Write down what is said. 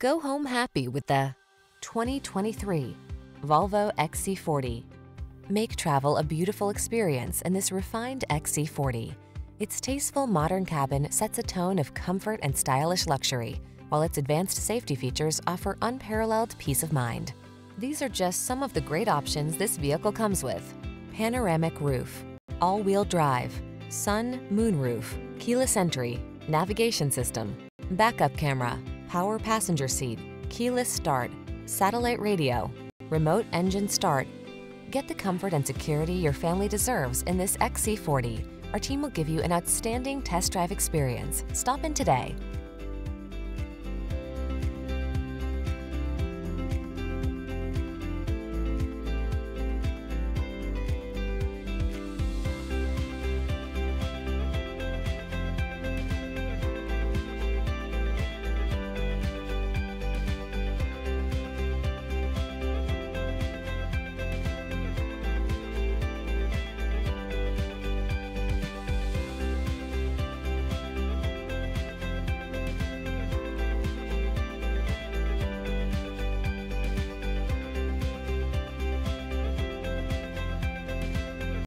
Go home happy with the 2023 Volvo XC40. Make travel a beautiful experience in this refined XC40. Its tasteful modern cabin sets a tone of comfort and stylish luxury, while its advanced safety features offer unparalleled peace of mind. These are just some of the great options this vehicle comes with. Panoramic roof, all-wheel drive, sun, moon roof, keyless entry, navigation system, backup camera, power passenger seat, keyless start, satellite radio, remote engine start. Get the comfort and security your family deserves in this XC40. Our team will give you an outstanding test drive experience. Stop in today.